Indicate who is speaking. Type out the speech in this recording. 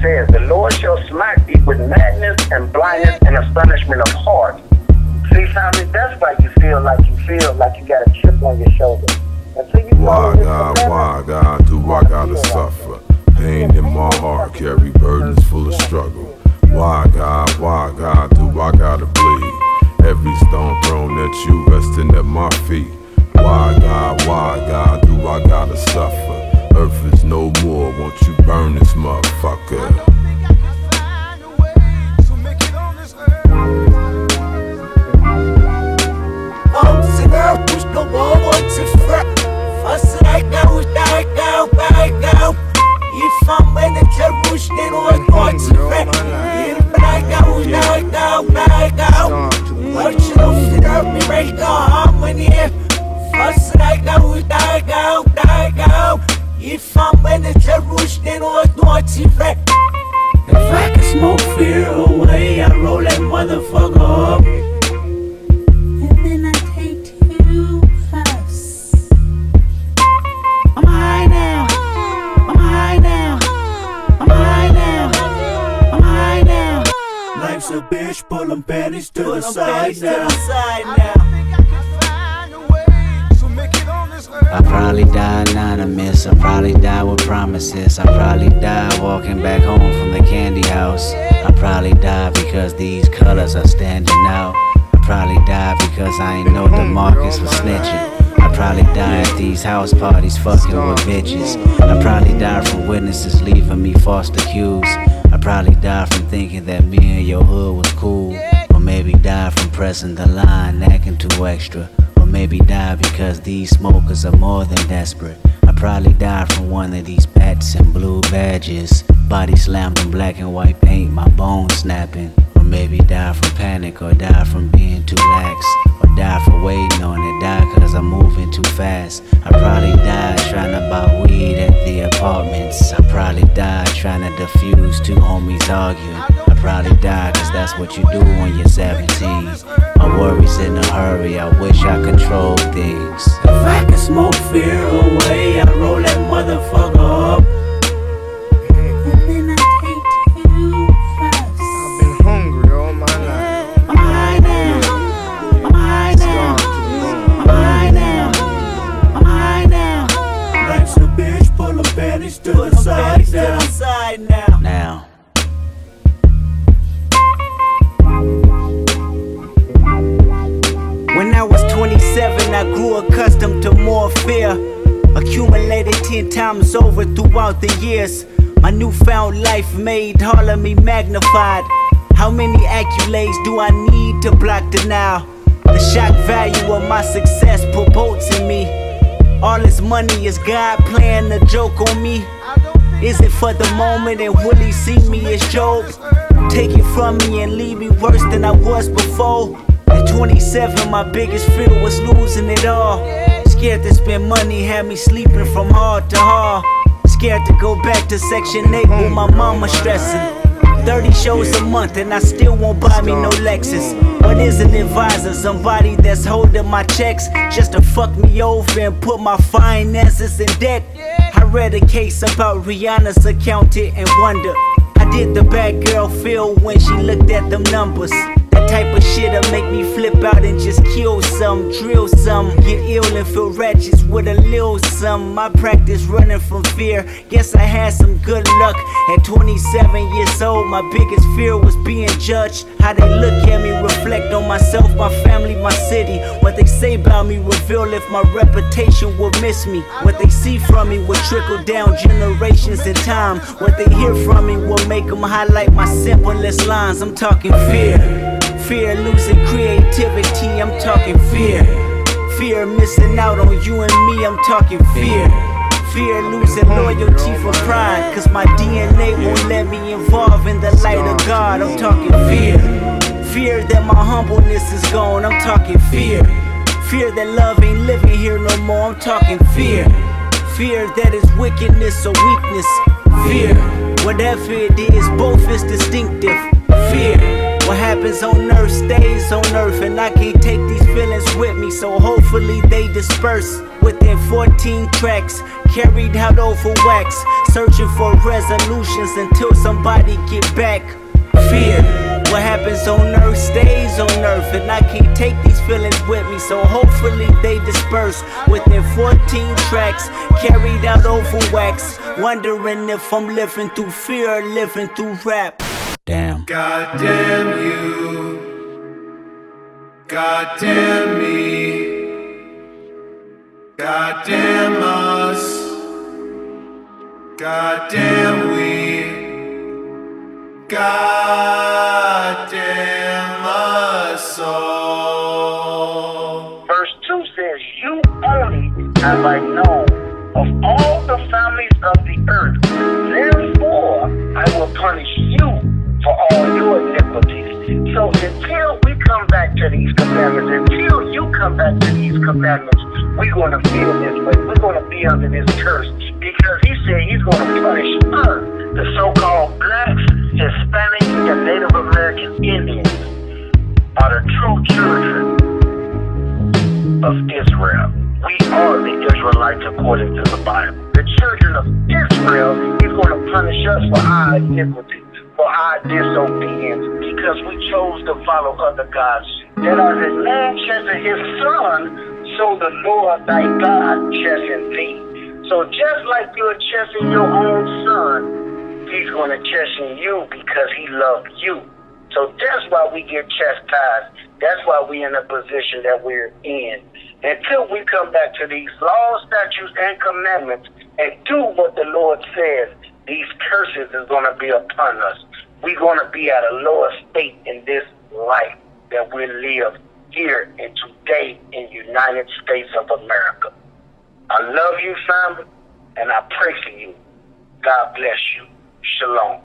Speaker 1: says, The Lord shall smite thee with madness and blindness and astonishment of heart. See, family, that's why you feel like you feel like you got a chip on your shoulder. Until you
Speaker 2: why, God, why, God, do I gotta suffer? Pain in my heart, carry burdens full of struggle. Why, God, why, God, do I gotta bleed? Every stone thrown at you, resting at my feet. Why, God, why, God, do I gotta suffer? Earth is no more, won't you burn this motherfucker?
Speaker 3: Or North If I can smoke fear away, I roll that motherfucker up.
Speaker 4: And then I take two puffs.
Speaker 3: I'm high now. I'm high now. I'm high now. I'm high now. Life's a bitch, pull them panties to the side now.
Speaker 5: Probably die anonymous. I probably die with promises. I probably die walking back home from the candy house. I probably die because these colors are standing out. I probably die because I ain't know the DeMarcus was snitching. I probably die at these house parties fucking with bitches. I probably die from witnesses leaving me false accused. I probably die from thinking that me and your hood was cool. Or maybe die from pressing the line, acting too extra maybe die because these smokers are more than desperate. I probably die from one of these bats and blue badges. Body slammed in black and white paint, my bones snapping. Or maybe die from panic, or die from being too lax. Or die for waiting on it, die cause I'm moving too fast. I probably die trying to buy weed at the apartments. I probably die trying to defuse two homies arguing. Probably die cause that's what you do when you're 17. My worries in a hurry, I wish I controlled things.
Speaker 3: If I can smoke fear away, I roll that motherfucker up.
Speaker 6: Fear. Accumulated 10 times over throughout the years. My newfound life made all of me magnified. How many accolades do I need to block denial? The shock value of my success promotes in me. All this money is God playing a joke on me. Is it for the moment and will he see me as Job? Take it from me and leave me worse than I was before. At 27, my biggest fear was losing it all. Scared to spend money, had me sleeping from hard to hard. Scared to go back to Section 8 with my mama stressing. 30 shows a month and I still won't buy me no Lexus. What is an advisor? Somebody that's holding my checks just to fuck me over and put my finances in debt. I read a case about Rihanna's accountant and wonder how did the bad girl feel when she looked at them numbers? Type of shit'll make me flip out and just kill some, drill some, get ill and feel wretched with a little some. My practice running from fear. Guess I had some good luck. At 27 years old, my biggest fear was being judged. How they look at me, reflect on myself, my family, my city. What they say about me reveal if my reputation will miss me. What they see from me will trickle down generations in time. What they hear from me will make them highlight my simplest lines. I'm talking fear. Fear losing creativity, I'm talking fear. Fear missing out on you and me, I'm talking fear. Fear losing loyalty for pride, cause my DNA won't let me involve in the light of God, I'm talking fear. Fear that my humbleness is gone, I'm talking fear. Fear that love ain't living here no more, I'm talking fear. Fear that is wickedness or weakness. Fear, whatever it is, both is distinctive. Fear. What happens on earth stays on earth, and I can't take these feelings with me, so hopefully they disperse. Within 14 tracks, carried out over wax, searching for resolutions until somebody get back. Fear, what happens on earth stays on earth, and I can't take these feelings with me, so hopefully they disperse within 14 tracks, carried out over wax. Wondering if I'm living through fear or living through rap. Damn.
Speaker 7: God damn you. God damn me. God damn us. God damn we. God damn us all.
Speaker 1: Verse 2 says, You only have I known of all the families of the earth. Therefore, I will punish to these commandments, until you come back to these commandments, we're going to feel this way. We're going to be under this curse because he said he's going to punish us, the so-called blacks, Hispanics, and Native American Indians are the true children of Israel. We are the Israelites according to the Bible. The children of Israel, he's going to punish us for our iniquity, for our disobedience, because we chose to follow other gods. That as a man chasing his son, so the Lord thy God chasing thee. So just like you're chasing your own son, he's going to chasten you because he loved you. So that's why we get chastised. That's why we're in the position that we're in. Until we come back to these laws, statutes, and commandments and do what the Lord says, these curses is going to be upon us. We're going to be at a lower state in this life that we live here and today in United States of America. I love you, family, and I pray for you. God bless you. Shalom.